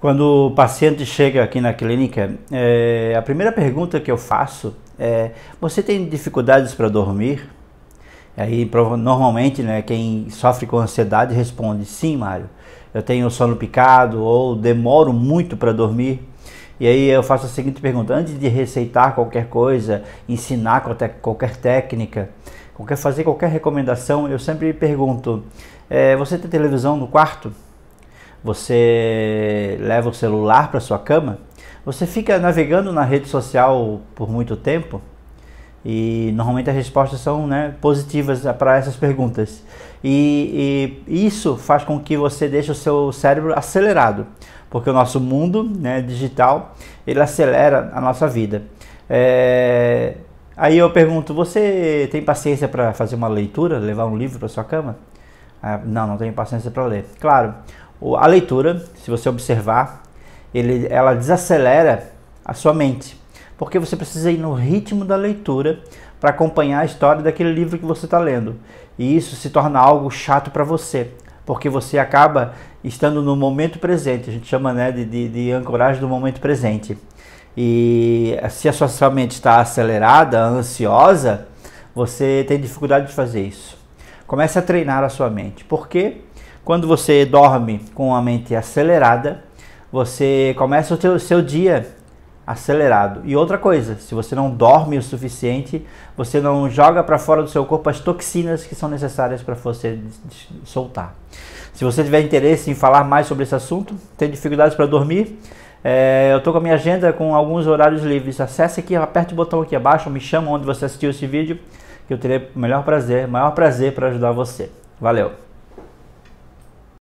Quando o paciente chega aqui na clínica, é, a primeira pergunta que eu faço é: Você tem dificuldades para dormir? Aí, normalmente, né, quem sofre com ansiedade responde: Sim, Mário, eu tenho sono picado ou demoro muito para dormir. E aí eu faço a seguinte pergunta: antes de receitar qualquer coisa, ensinar qualquer técnica, qualquer fazer qualquer recomendação, eu sempre pergunto: é, Você tem televisão no quarto? Você leva o celular para sua cama, você fica navegando na rede social por muito tempo e normalmente as respostas são né, positivas para essas perguntas. E, e, isso faz com que você deixe o seu cérebro acelerado, porque o nosso mundo né, digital ele acelera a nossa vida. É... Aí eu pergunto: você tem paciência para fazer uma leitura, levar um livro para sua cama? Ah, não, não tenho paciência para ler. Claro, a leitura, se você observar, ele, ela desacelera a sua mente, porque você precisa ir no ritmo da leitura para acompanhar a história daquele livro que você está lendo. E isso se torna algo chato para você, porque você acaba estando no momento presente, a gente chama né, de, de, de ancoragem do momento presente. E se a sua mente está acelerada, ansiosa, você tem dificuldade de fazer isso. Comece a treinar a sua mente. Por quê? Quando você dorme com a mente acelerada, você começa o teu, seu dia acelerado. E outra coisa, se você não dorme o suficiente, você não joga para fora do seu corpo as toxinas que são necessárias para você soltar. Se você tiver interesse em falar mais sobre esse assunto, tem dificuldades para dormir, é, eu estou com a minha agenda com alguns horários livres. Acesse aqui, aperte o botão aqui abaixo, me chama onde você assistiu esse vídeo, que eu terei o melhor prazer, maior prazer para ajudar você. Valeu!